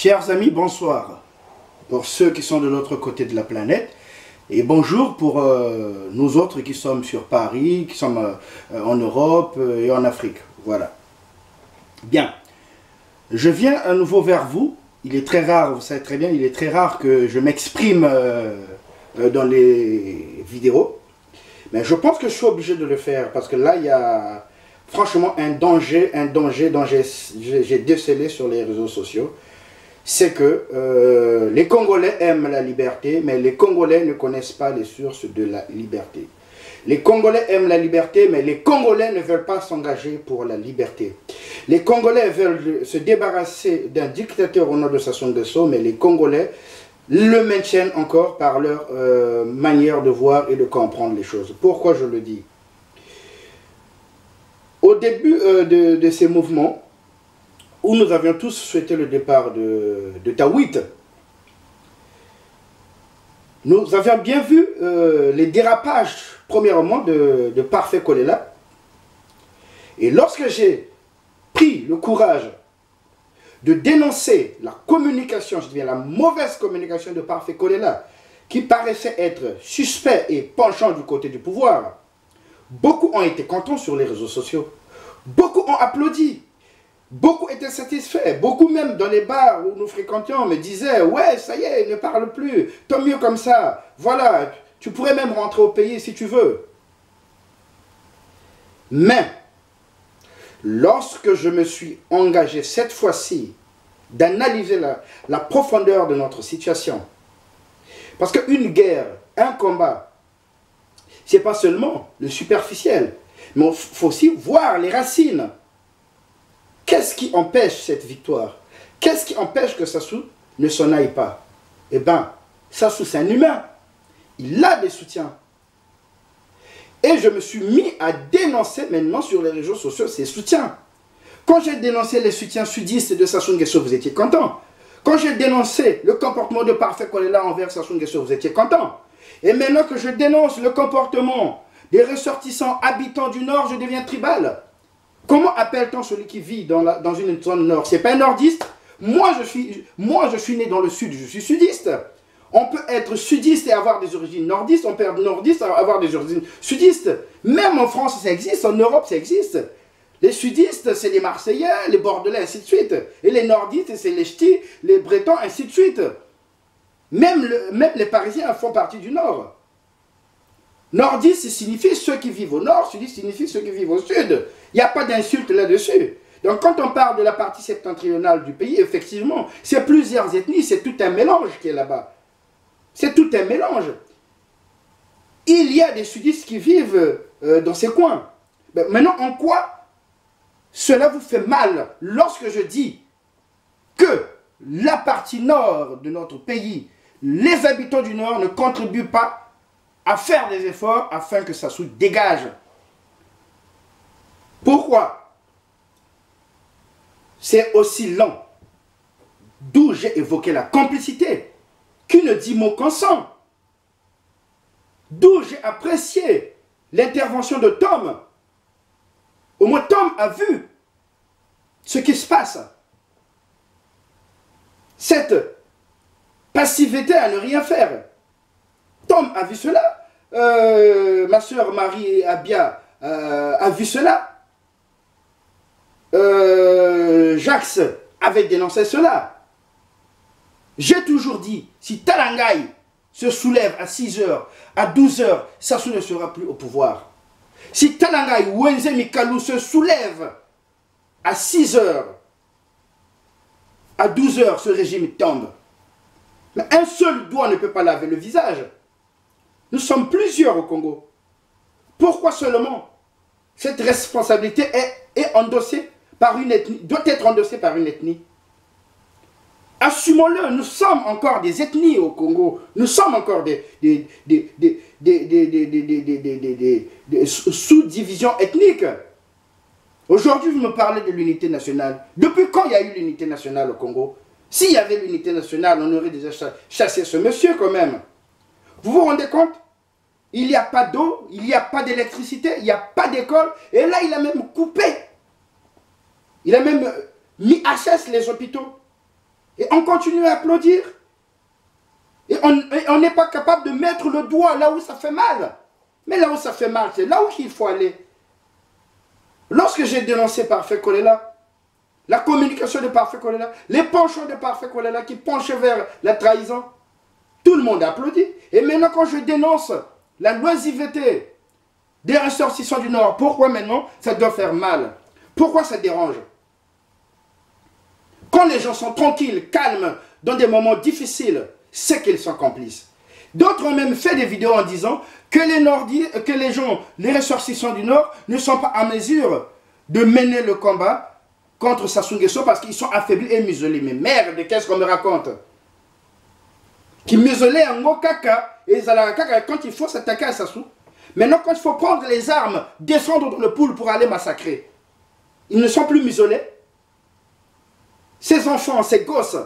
Chers amis, bonsoir. Pour ceux qui sont de l'autre côté de la planète. Et bonjour pour euh, nous autres qui sommes sur Paris, qui sommes euh, en Europe euh, et en Afrique. Voilà. Bien. Je viens à nouveau vers vous. Il est très rare, vous savez très bien, il est très rare que je m'exprime dans les vidéos. Mais je pense que je suis obligé de le faire parce que là, il y a franchement un danger, un danger dont j'ai décelé sur les réseaux sociaux c'est que euh, les Congolais aiment la liberté, mais les Congolais ne connaissent pas les sources de la liberté. Les Congolais aiment la liberté, mais les Congolais ne veulent pas s'engager pour la liberté. Les Congolais veulent se débarrasser d'un dictateur au nom de Sassou Nguesso, mais les Congolais le maintiennent encore par leur euh, manière de voir et de comprendre les choses. Pourquoi je le dis? Au début euh, de ces mouvements, où nous avions tous souhaité le départ de, Tawit, nous avions bien vu euh, les dérapages, premièrement, de, Parfait Kolela. Et lorsque j'ai pris le courage de dénoncer la communication, je dis la mauvaise communication de Parfait Kolela, qui paraissait être suspect et penchant du côté du pouvoir, beaucoup ont été contents sur les réseaux sociaux. Beaucoup ont applaudi. Beaucoup étaient satisfaits. Beaucoup même dans les bars où nous fréquentions me disaient « Ouais, ça y est, ne parle plus. Tant mieux comme ça. Voilà, tu pourrais même rentrer au pays si tu veux. » Mais, lorsque je me suis engagé cette fois-ci d'analyser la, profondeur de notre situation, parce qu'une guerre, un combat, c'est pas seulement le superficiel, mais il faut aussi voir les racines. Qu'est-ce qui empêche cette victoire? Qu'est-ce qui empêche que Sassou ne s'en aille pas? Eh bien, Sassou, c'est un humain. Il a des soutiens. Et je me suis mis à dénoncer maintenant sur les réseaux sociaux ses soutiens. Quand j'ai dénoncé les soutiens sudistes de Sassou Nguesso, vous étiez content. Quand j'ai dénoncé le comportement de Parfait Kolela envers Sassou Nguesso, vous étiez content. Et maintenant que je dénonce le comportement des ressortissants habitants du Nord, je deviens tribal. Comment appelle-t-on celui qui vit dans, une zone nord? C'est pas un nordiste? Moi je, suis, né dans le sud, je suis sudiste. On peut être sudiste et avoir des origines nordistes, on peut être nordiste et avoir des origines sudistes. Même en France, ça existe, en Europe, ça existe. Les sudistes, c'est les Marseillais, les Bordelais, ainsi de suite. Et les nordistes, c'est les Ch'tis, les Bretons, ainsi de suite. Même les Parisiens font partie du Nord. Nordiste signifie ceux qui vivent au nord, sudiste signifie ceux qui vivent au sud. Il n'y a pas d'insulte là-dessus. Donc quand on parle de la partie septentrionale du pays, effectivement, c'est plusieurs ethnies, c'est tout un mélange qui est là-bas. C'est tout un mélange. Il y a des sudistes qui vivent euh, dans ces coins. Ben, maintenant, en quoi cela vous fait mal lorsque je dis que la partie nord de notre pays, les habitants du nord ne contribuent pas à faire des efforts afin que ça se dégage. Pourquoi? C'est aussi lent. D'où j'ai évoqué la complicité, qui ne dit mot consent. D'où j'ai apprécié l'intervention de Tom? Au moins Tom a vu ce qui se passe. Cette passivité à ne rien faire. A vu cela. Euh, ma soeur Marie Abia euh, a vu cela. Euh, Jacques avait dénoncé cela. J'ai toujours dit, si Talangaï se soulève à 6 h à 12 h Sassou ne sera plus au pouvoir. Si Talangaï Wenze Mikalou se soulève à 6 h à 12 h ce régime tombe. Mais un seul doigt ne peut pas laver le visage. Nous sommes plusieurs au Congo. Pourquoi seulement cette responsabilité est, endossée par une ethnie, doit être endossée par une ethnie Assumons-le, nous sommes encore des ethnies au Congo. Nous sommes encore des, des sous-divisions ethniques. Aujourd'hui, vous me parlez de l'unité nationale. Depuis quand il y a eu l'unité nationale au Congo S'il y avait l'unité nationale, on aurait déjà chassé ce monsieur quand même. Vous vous rendez compte? Il n'y a pas d'eau, il n'y a pas d'électricité, il n'y a pas d'école. Et là, il a même coupé. Il a même mis à cesse les hôpitaux. Et on continue à applaudir. Et on n'est pas capable de mettre le doigt là où ça fait mal. Mais là où ça fait mal, c'est là où il faut aller. Lorsque j'ai dénoncé Parfait Kolela, la communication de Parfait Kolela, les penchants de Parfait Kolela qui penchaient vers la trahison, tout le monde a applaudi. Et maintenant, quand je dénonce la loisiveté des ressortissants du Nord, pourquoi maintenant ça doit faire mal? Pourquoi ça dérange? Quand les gens sont tranquilles, calmes, dans des moments difficiles, c'est qu'ils sont complices. D'autres ont même fait des vidéos en disant que les, Nordis, que les gens, les ressortissants du Nord, ne sont pas en mesure de mener le combat contre Sassou parce qu'ils sont affaiblis et muselés. Mais merde, qu'est-ce qu'on me raconte? Qui muselait en caca et caca quand il faut s'attaquer à Sassou. Maintenant, quand il faut prendre les armes, descendre dans le poule pour aller massacrer, ils ne sont plus muselés. Ces enfants, ces gosses,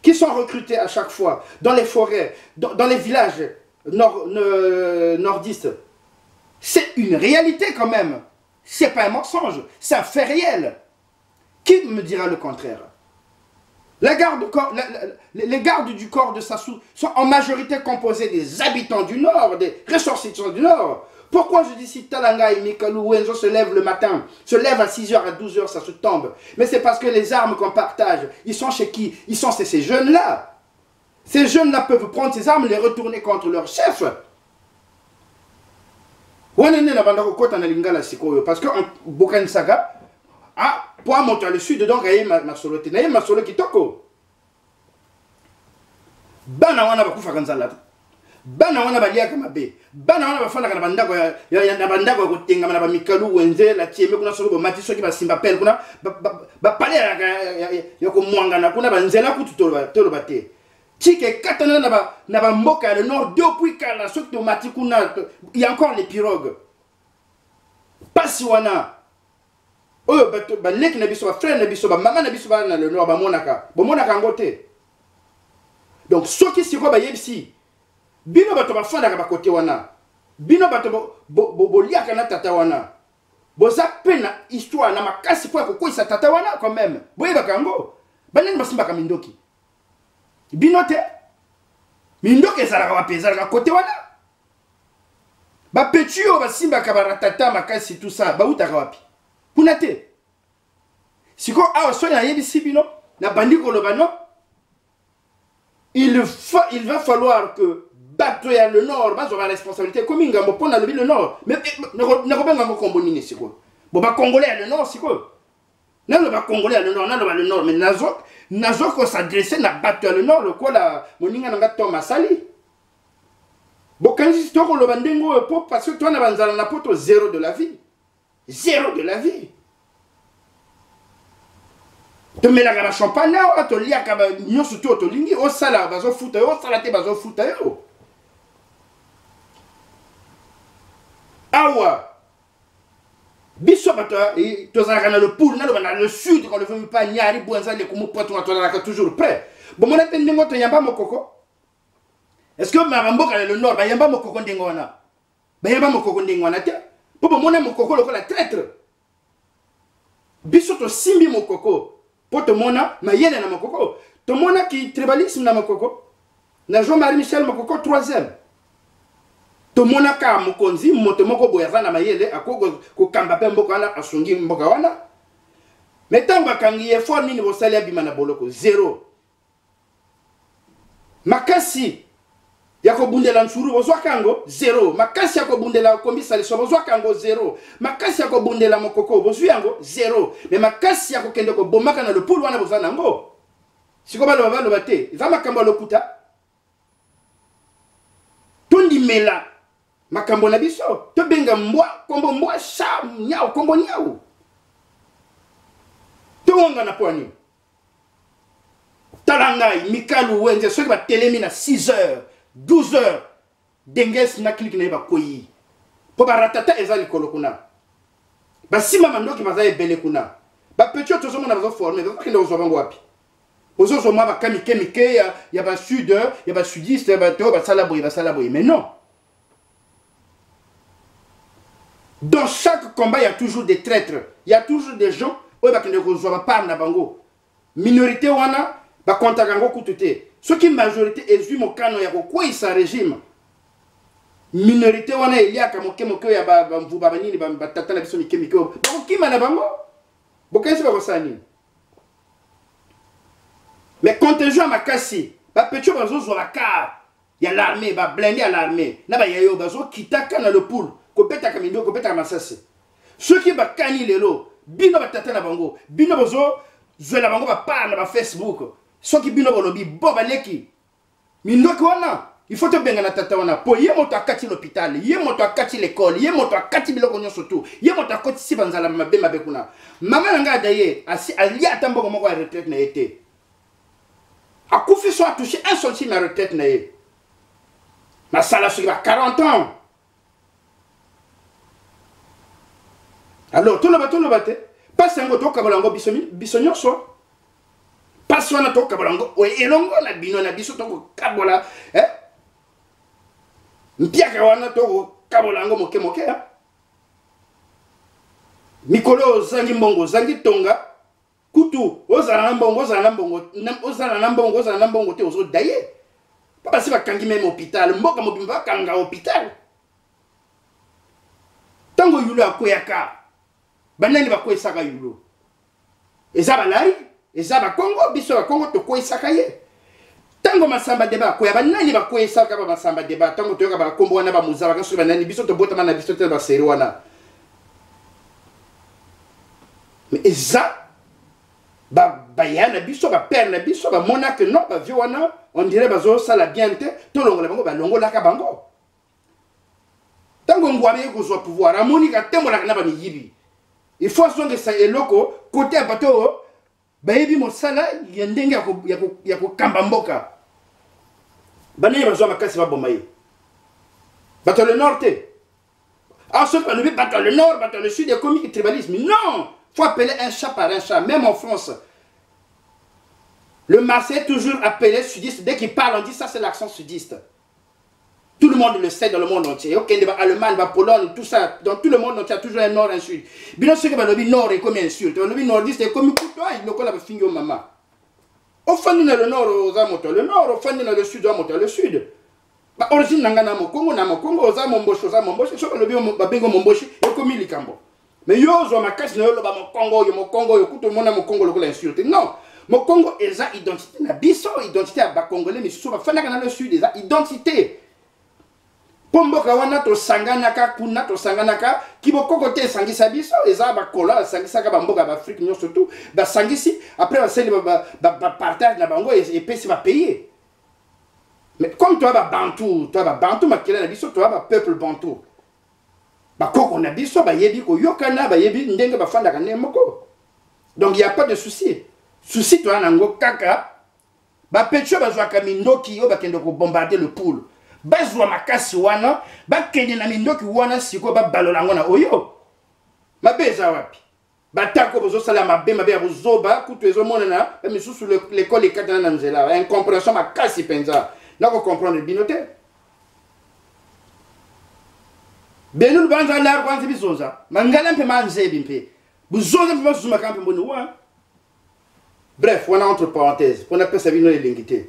qui sont recrutés à chaque fois dans les forêts, dans, les villages nord, nordistes. C'est une réalité quand même. C'est pas un mensonge, c'est un fait réel. Qui me dira le contraire? Les gardes du corps de Sassou sont en majorité composés des habitants du Nord, des ressortissants du Nord. Pourquoi je dis si Talanga et Mikalou Wenzo se lèvent le matin, se lèvent à 6h, à 12h, ça se tombe Mais c'est parce que les armes qu'on partage, ils sont chez qui? Ils sont chez ces jeunes-là. Ces jeunes-là peuvent prendre ces armes et les retourner contre leur chef. Parce que Bokan Saga, ah, pour monter le sud, donc, il y a masolo, il y a masolo qui toko. Bana wana bakufa kanzala bana wana baliaka mabe. Bana wana bafandaka na bandako na bandako ya kotengama na bamikalu wenze la tieme kuna soki bomati soki basimba pele kuna bapale ya komwangana kuna banzela kutu toloba te. Tika ekatana na bamboka ya le nord depuis kala soki tomati kuna ya encore les pirogues. Pasi wana oyo baleki na biso bafrere na biso bamama na biso bana na le nord bamonaka. Bomonaka yango te. Donc soki sikoyo bayebisi bino bato bafandaka bakote wana. Bino bato boliaka na tata wana. Boza mpe na histoire na makasi mpo ya kokwisa tata wana quand même. Boyebaka yango. Banani basimbaka mindoki. Bino te mindoki ezalaka wapi? Ezalaka kote wana? Bapeti oyo basimbaka baratata makasi tout ça bautaka wapi kuna te? Sikoyo awa soki nayebisi bino nabandi koloba no il, fa, il va falloir que bato ya le nord bazwa baresponsabilité ekomi ngambo mpo nalobi le nord nakobenga ngo kombo nini sikoyo bo bakongolais ya le nord sikoyo naloba congolais ya le nord naloba le nord mais nazo kosadresse na bato ya le nord lokola moninga na nga tom asali bokanisi tokoloba ndenge oyo mpo parce que twana banzala na poto zéro de la vie zéro de la vie. Tomelaka bachampagne awa toliaka nyonso to tolingi osala bazofuta yo osala te bazofuta yo awa. Biso bato tozalaka na le poule naloba na le sud quand le veut pas nyari bwanza lekumu po tunga tozalaka toujours prêt bomona te ndenge toyamba mokoko? Est ce que bamboka na le nord bayamba mokoko ndenge wana? Bayamba mokoko ndenge wana te mpo bomona mokoko lokola traître. Biso tosimbi mokoko mpo tomona mayele na mokoko. Tomonaki tribalisme na mokoko. Na jean marie michel mokoko troisième. Tomonaka mokonzi moto moko boye aza na mayele akoki kokamba mpe mboka wana asungi mboka wana. Me ntango bakangi effort nini bosali abima na boloko? Zero makasi ya kobundela nsuru bozwaka yango zero. Makasi ya kobundela kombisa liso bozwaka yango zero. Makasi ya kobundela mokoko bozwi yango zero. Me makasi ya kokende kobomaka na lopulu wana boza na yango sikoyo baloba baloba te. Eza makambo ya lokuta. Tondimela makambo na biso. Tobenga mbwa kombo mbwa sha nyau kombo nyau. Towongana mpo nini tala ngai mikalu wenze soki batelemi na 6 heures 12 heures. Ndenge esinga klike na ye bakoyi mpo baratata eza likolo kuna. Basimba mandoki baza ebele kuna. Bapeti oyo tozomona bazoforme bazokende kozwa bango wapi? Ozozwa mwa baka mike mike ya basud ya basudiste bato oyo basala boye basala boye. Mais non. Dans chaque combat, il y a toujours des traîtres. Il y a toujours des gens qui ont part na bango. Minorité wana bakontaka yango kutu te soki majorité ezwi mokano ya kokweyisa régime minorité wana eliaka moke moke oyo ya bamvuba banini batata na biso mike mike oyo bakokima na bango? Bokanisi bakosala nini? Mais contingent ya makasi bapeti oyo bazozwa bakar ya l'armée bablinde ya l'armée na bayaya oyo bazokitaka na lepoule kobetaka mindio kobetaka masasi. Soki bakani lelo bino batata na bango bino bozozwela bango bapart na bafacebook soki bino bolobi bo baleki. Mindoki wana faut tobengana tata wana. Mpo ye moto akati l'hôpital ye moto akati l'école ye moto akati biloko nyonso tu. Ye moto akotisi banzala mabe mabe kuna. Mama na ngai ada ye alia ata mboko moko ya retraite na ye te. Akufi so atouche un centime ya retraite na ye. Nasala soki ba 40 ans. Alors toloba toloba te. Mpasi yango tokabola yango biso nyonso mpasi wana tokabola yango elongo na bino na biso tokokabola eh? mpiaka wana tokokabola yango moke moke mikolo oyo ozangi mbongo ozangi tonga. Kutu ozala na mbongo ozala na mbongo ozala na mbongo ozala na mbongo te ozoda ye mpo basi bakangi meme hôpital mboka mobimba bakanga hôpital. Ntango yulo akweyaka banani bakweyisaka yulo. Eza balari eza bakongo biso bakongo tokweyisaka ye. Ntango masamba deba akoya banani bakweyisaka ba masamba deba ntango toyoka bakombo wana bamuza bakasoki banani biso tobotama na biso te na baseri wana me eza baya na biso bapere na biso bamonake non bavie wana on dirait bazosala bien te tolongola bango balongolaka bango. Ntango ngwaba ye kozwa pouvoir amonika atembolaka na bamiyibi il faut azongesa eloko kote ya bato oyo bayebi mosala ya ndenge ya kokamba mboka. Banani bazwa makasi baboma ye bato ya le nord te. Ah soki balobi bato ya le nord bato ya le ekomi tribalisme. Non! Faut appeler un chat par un chat même en france. Le Marseillais toujours appelé sudiste. Dès qu'il parle, on dit ça, c'est l'accent sudiste. Tout le monde le sait dans le monde entier. Ok, Allemagne, Pologne, tout ça. Dans tout le monde entier, il y a toujours un nord, un sud. Bien sûr que le nord est comme insulte. Le nordiste est comme couteau, il ne connaît pas maman. Au fond, dans le nord, aux amonteurs, le nord, au fond, dans le sud, aux amonteurs, le sud. Ba origine nanga na mokongo na mokongo oza momboshi oza momboshi soki olobi babengo momboshi ekomi likambo mais yo ozwa makasi na yo oloba mokongo oyo mokongo oyo kutu omona mokongo lokola insulte non mokongo eza identité na biso identité ya bakongolais misusu bafandaka na le sud eza identité mpo mboka wana tosanganaka kuna tosanganaka kibokoko te esangisa biso eza bakolo basangisaka bamboka ya baafrike nyonso tu basangisi après basali bapartage na bango epesi bapaye mais comme toya babantu toya babantu makila na biso toya bapeuple bantu bakoko na biso bayebi koyokana bayebi ndenge bafandaka nde moko. Donc ya pas de souci. Susi toya nango kaka bapeti oyo bazwaka mindoki oyo bakende kobombarde le poule bazwa makasi wana bakende na mindoki wana sikoyo babalola yango na oyo. Mabe eza wapi? Batako bozosala mabe mabe ya bozoba kutu ezomonana misusu lekole ekatana na nzela. Incompréhension makasi mpenza. Nakokomprendre bino te. Benulu banza lar kwanza bizonza mangala mpe manzebi mpe. Buzonza mpe bazuzumaka mpe mboni wa bref wana entre parenthèse mpo napesa bino elengi te.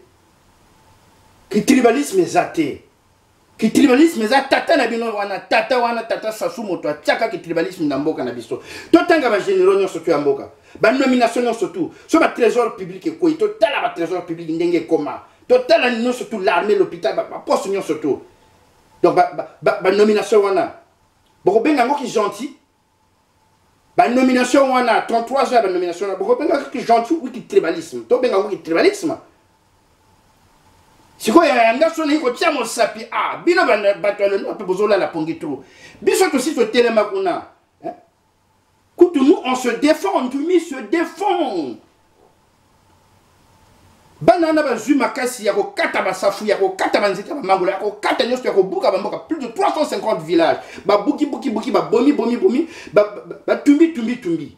Kitribalisme eza te kitribalisme eza tata na bino wana. Tata wana tata sasu moto. Atiaka kitribalisme na mboka na biso. Totanga bagénéraux nyonso to ya mboka. Banomination nyonso tu. So batrésor public ekwei totala batrésor public ndenge ekoma. Totala nyonso tu l'armée l'hôpital baposte nyonso tu. Donc banomination wana. Bokobenga yango ki gentil. Banomination wana. 33 ans ya banomination wana. Bokobenga ki gentil wiki tribalisme. Tobenga yango ki tribalisme sikoyo yanga so nayi kotia mosapi. A bino bato ya lelo mpe bozolala pongi tro. Biso tosi totelema kuna kutu nous on se défend tumi se défend. Bana wana bazwi makasi ya kokata basafu ya kokata banzete ya bamangola ya kokata nyonso ya kobuka bamboka plus de 350 village babuki buki buki babomi bomi bomi batumbi tumbi tumbi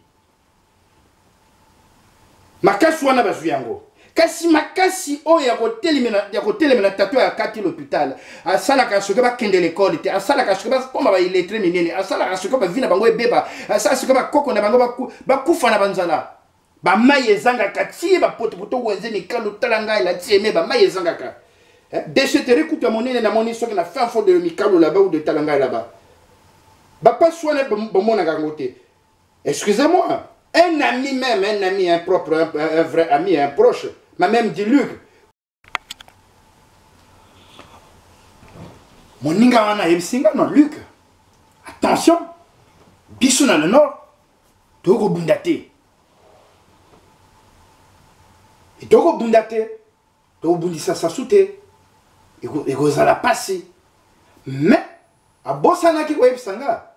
makasi wana bazwi yango kasi makasi oyo ya kotelemela tato ya kati l'hôpital. Asalaka soki bakende lekole te asalaka soki bakoma baillettre minene asalaka soki bavi na bango ebeba asala soki bakoko na bango bakufa na banzala. Bamai ezangaka ti bapotopoto wenze mikalu tala ngai la ti eme bamai ezangaka. Déchetterie kutu ya monene namoni soki na fin fond de mikalu là-bas ou de tala ngai là-bas. Bapasi wana bomonaka yango te. Excusez-moi un ami même un ami un propre un, un vrai ami un proche m'a même dit Luc moninga wana ayebisi nga non Luc? Attention biso na le nord tokobunda te. Tokobunda te tokobundisa sasu te ekozala pasi. Mais abosanaki koyebisa nga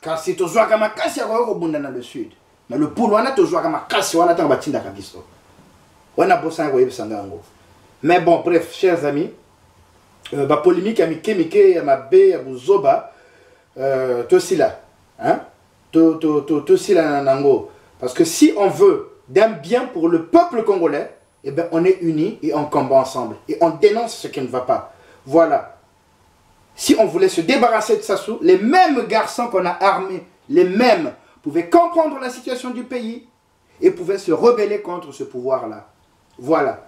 kasi tozwaka makasi ya koya kobunda na le sud. Na le poule wana tozwaka makasi wana ntango batindaka biso wana abosanaki koyebisa nga yango mais bon bref chers amis euh, bapolémike ya mike mike ya mabe euh, hein? nango parce que si on veut d'un bien pour le peuple congolais eh bien, on est unis et on combat ensemble. Et on dénonce ce qui ne va pas. Voilà. Si on voulait se débarrasser de Sassou, les mêmes garçons qu'on a armés, les mêmes, pouvaient comprendre la situation du pays et pouvaient se rebeller contre ce pouvoir-là. Voilà.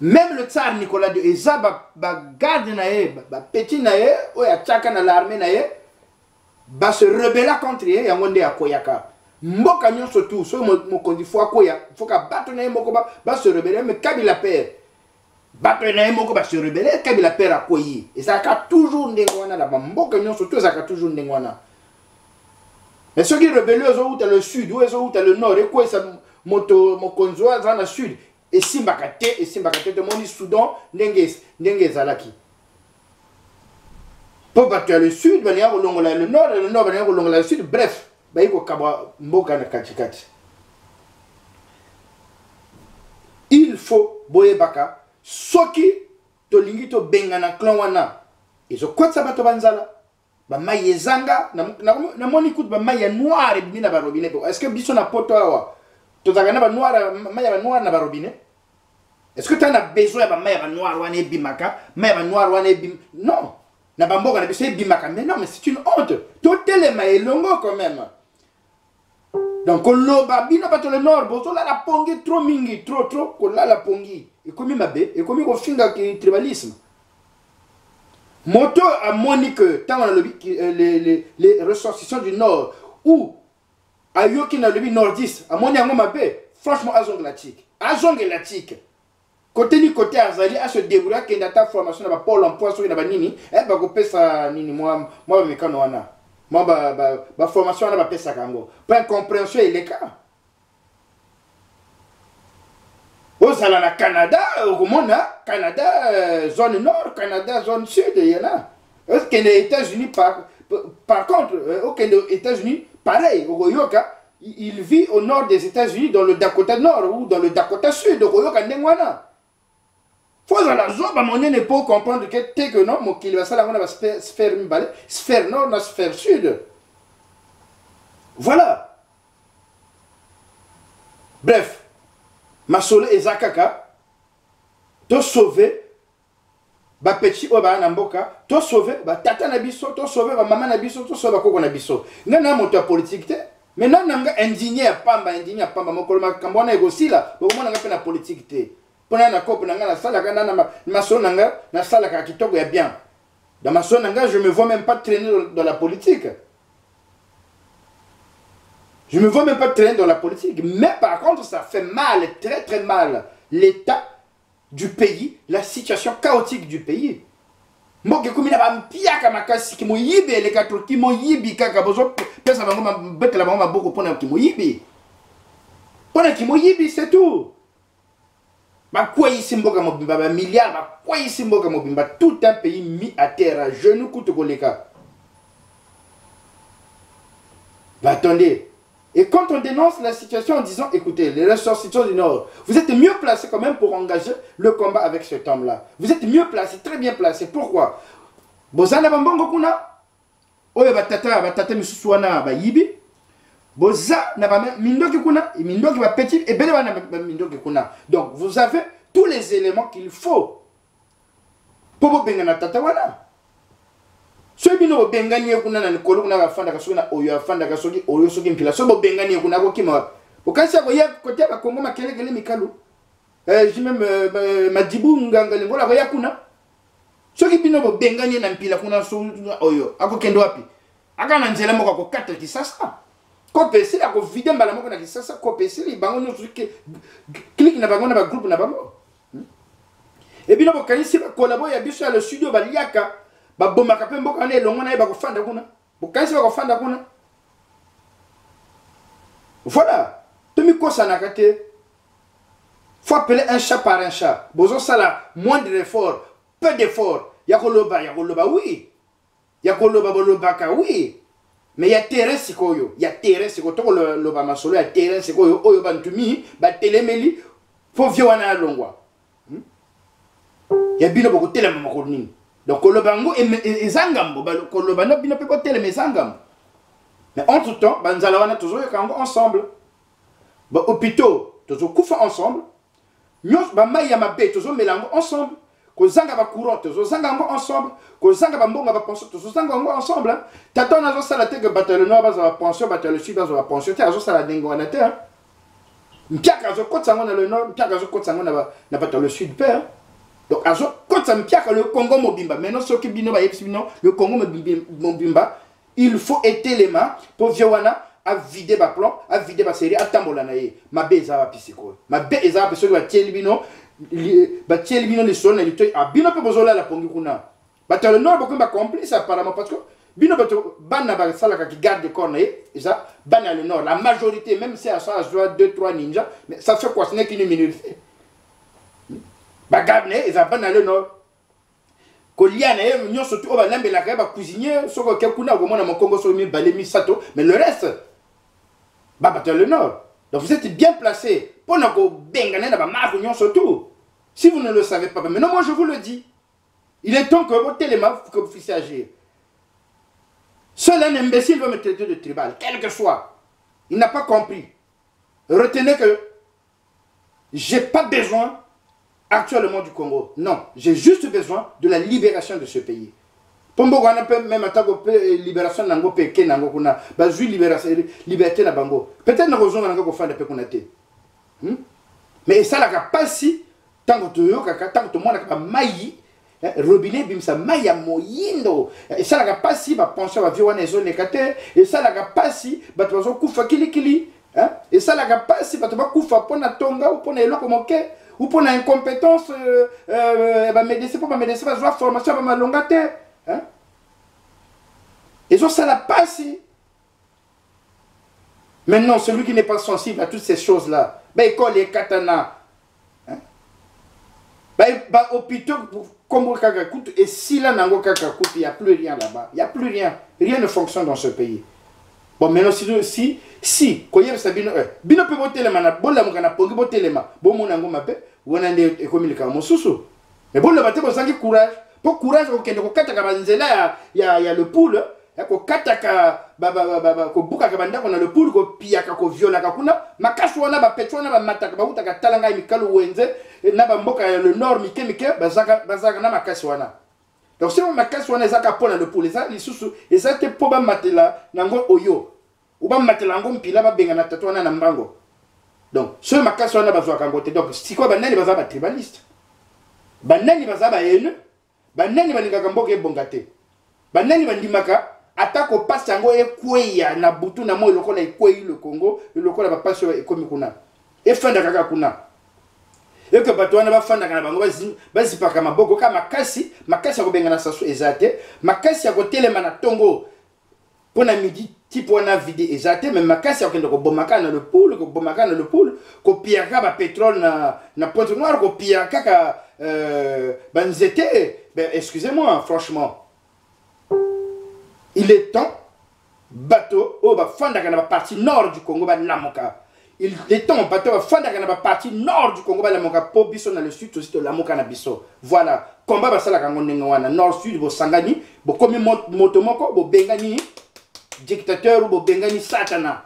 Même le tsar Nicolas de Eza, ba garde nae, ba petit nae, ou ya tchaka na l'armée nae, ba se rebeller contre ye, yangonde ya koyaka. mboka nyonso tu soki mokonzi fo akoya foka bato na ye moko base rebele me kabila pere bato na ye moko base rebele kabila pere akoyi ezalaka toujours ndenge wana na bamboka nyonso tu ezalaka toujours ndenge wana mais soki rebele ezowuta le sud oyo ezowuta le nord ekwesa moto mokonzi oyo aza na sud esimbaka te esimbaka te tomoni soudan ndenge ndenge ezalaki. Mpo bato ya le sud balinga kolongola le nord le nord balinga kolongola le sud bref bayi kokabwa mboka na katikati. Il faut boyebaka soki tolingi tobengana clan wana ezokotisa bato banzala bamai ezanga namoni kutu bamai ya noir ebimi na barobine est ce que biso na poto awa tozalaka na banoir mai ya banoir na est ce que tana besoin ya bamai ya banoir wana ebimaka? Mai ya banoir wana non. Na bamboka na biso mais non mais c'est une honte. Totelema elongo quand même. Donc koloba bino bato le nord bozolala pongi trop mingi trop trop kolala pongi. Ekomi mabe ekomi kofinga tribalisme. Moto amoni ke ntango nalobi les, les ressortissants du nord ou ayoki nalobi nordiste amoni yango mabe franchement azongela tike azongela tike kote ni kote azali ase débrouille akende ata formation na bapole emploi soki na banini bakopesa nini mwa bamekano wana. Mwa baformation wana bapesaka yango. Mpo incompréhension eleka. Ozala na canada okomona canada zone nord canada zone sud yana okende états-unis par, par contre okende états-unis pareil il vit au nord des états-unis dans le dakota nord ou dans le dakota sud. Okoyoka ndenge wana fo ozala zoba monene mpo comprendre ke te ke no mokili basala yango na basphère mibale sphère nord na sphère sud. Voilà. Bref masolo eza kaka tosauve bapeti oyo baya na mboka tosauve batata na biso tosauve bamama na biso tosauve bakoko na biso. Nga na moto ya politike te mais na nanga indigne ya pamba indigne ya pamba mokolo makambo wana ekosila bokomonanga mpe na politike te. Mpona na kope na ngai nasalaka na na masolo na ngai nasalaka kitoko ya bien. Dans masolo na ngai je me vois même pas traîner dans la politique. Je me vois même pas traîner dans la politique. Mais par contre ça fait mal très très mal. L'état du pays la situation chaotique du pays. Mboka ekomi na bampiaka makasi kimoyibi eleka to kimoyibi kaka bozopesa bango betela bango maboko mpona kimoyibi mpona kimoyibi c'est tout. Bakweyisi mboka mobimba bamiliard bakweyisi mboka mobimba tout un pays mis à terre à genou kutu koleka attendez et quand on dénonce la situation en disant écoutez les ressortissants du nord vous êtes mieux placés quand même pour engager le combat avec cet homme là vous êtes mieux placés très bien placés. Pourquoi? Bozala bambongo kuna? Oyo batata batata misusu wana bayibi. Boza na mindoki kuna? Mindoki bapeti ebele wana mindoki kuna. Donc vous avez tous les éléments qu'il faut mpo bobengana tata wana soki bino bobengani ye kuna na likolo kuna bafandaka soki na oyo afandaka soki oyo soki mpila soki bobengani ye kuna akokima okanisi akoya kotia bakongo makelekele mikalu. Eh, jime madibu nganga lengola akoya kuna. Soki bino bobengani na mpila kuna oyo akokende wapi? Aka na nzela moko akokata kisasa. Kope esili akovide mbala moko na kisasa kope esili bango nyonso klike na bango na bagroupe na bango. Ebino bokanisi bakolabo ya biso ya le studio baliaka babomaka mpe mboka wana elongo na ye bakofanda kuna. Bokanisi bakofanda kuna. Voilà tomikosanaka te. Faut appeler un chat par un chat. Bozosala moins d'effort peu d'effort. Ya koloba ya koloba oui. Ya koloba bolobaka oui. Mais ya terrain sikoyo ya terrain sikoyo. Tokoloba masolo ya terrain sikoyo. Oyo bantumi batelemeli. Fo vie wana alongwa. Hmm? ya bino bokotelema makolo nini donc koloba yango eza ngambo. Koloba no bino mais entre temps banzala wana tozoyoka ensemble. Bahôpitaux tozokufa ensemble. Nyonso ya ensemble. Kozanga bacourant tozozanga yango ensemble. Kozanga ensemble tata wana azosala te ke bato le nord bazwa bapension bato ya le sud bazwa bapension yango na le nord na bato ya le sud donc azokotisa mpiaka le congo mobimba maintenant soki bino bayebisi bino le congo mobimba il faut etelema mpo vie wana avide baplan avide baserie atambola na ye. Mabe eza wapi sikoyo mabe eza wapi soki batieli bino batieli bino lisolo na litoi bino mpe bozolala pongi kuna. Bato ya le nord bokomi bacomplice apparemment parce que bino bato bana basalaka ki garde corps na ye eza bana ya le nord. La majorité même si aso azwa 2 3 ninja mais ça fait quoi? Ce n'est qu'une minorité bagarde na ye eza bana ya le nord. Kolia na ye nyonso tu oyo balambelaka ye bacuisinier soki oke kuna okomona mokongo soki mibale misato mais le reste babato ya le nord. Donc vous êtes bien placé mpona kobengana na bamarque nyonso tout si vous ne le savez pas maintenant moi je vous le dis. Il est temps que botelema que vous puissiez agir. Seul un imbécile veut me traiter de tribal quel que soit. Il n'a pas compris. Retenez que j'ai pas besoin actuellement du Congo. Non, j'ai juste besoin de la libération de ce pays. Pombo wana pe même atako pe libération nango pe ke nango kuna bazui libération liberté na bango. Peut-être na kozonga nango ko fanda pe kuna te. Hmm? Mais ça la kapasi tango to kaka tango to mona ka mayi robinet bimsa mai ya moyindo esalaka mpasi bapension bavie wana ezoleka te esalaka mpasi bato bazokufa kilikili esalaka mpasi bato bakufa mpona tonga mpona eloko moke ou pour l'incompétence euh, euh, ba médecin pour ba médecin formation ba malonga te hein. Et ça la passe maintenant celui qui n'est pas sensible à toutes ces choses là bah école et katana hein. Bah bah comme kaka kutu et si là il y a plus rien là-bas il y a plus rien. Rien ne fonctionne dans ce pays bon maintenant si si si koyebisa bino eh, bino mpe botelema na bolamuka na pongi botelema bomona yango mabe wana nde ekomi likambo mosusu. Me boloba te bozangi courage. Mpo courage kokende kokataka banzela ya, ya, ya le poule kokataka kobukaka bandako na le poule kopiaka koviolaka kuna. Makasi wana bapetro wana bamataka bautaka tala ngai mikalo wenze na bamboka ya le nord mike mike bazalaka na makasi wana. Donc soki makasi wana ezaka mpo na le poule eza lisusu eza te mpo bamatela nango oyo ou bamatela yango mpila babengana tata wana na mbango. Donc soki makasi wana bazwaka yango te. Donc sikoyo banani baza batribaliste banani baza bahaine banani balingaka mboka ebonga te? Banani bandimaka atako pasi yango ekweya na butu na moi lokola ekweyi le congo lokola bapasi oyo ekomi kuna? Efanda kaka kuna? Eke bato wana bafandaka na bango bazipaka maboko. Kaka makasi makasi ya kobengana saso eza te. Makasi ya kotelema na ntongo mpo na midi type wana vide eza te me makasi ya kokende kobomaka na le poule kobomaka na le poule kopia kaka bapetrole na, na pointe noire kopia kaka euh, banzete ben, excusez-moi franchement. Il est temps bato oyo bafandaka na bapartie nord du congo balamuka il est temps bato bafandaka na bapartie nord du congo balamuka mpo biso na le sud tosi tolamuka na biso voilà. Komba basalaka yango ndenge wana nord sud bosangani bokomi moto moko bobengani dictateur bobengani satana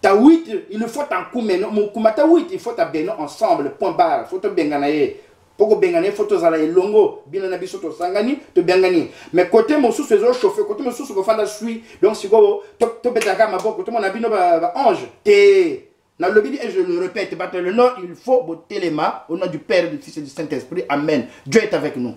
ta 8 il faut tankuma mokuma ta 8 il faut tabeno ensemble point barre faut tobengana ye mpo kobengana ye fo tozala elongo bino na biso tosangani tobengani mais kote mosusu ezochauffe kote mosusu kofanda sui donc sikoyo tobetaka maboko tomona bino baange te Nalobi et je le répète, le nom, il faut mains au nom du Père, du Fils et du Saint-Esprit. Amen. Dieu est avec nous.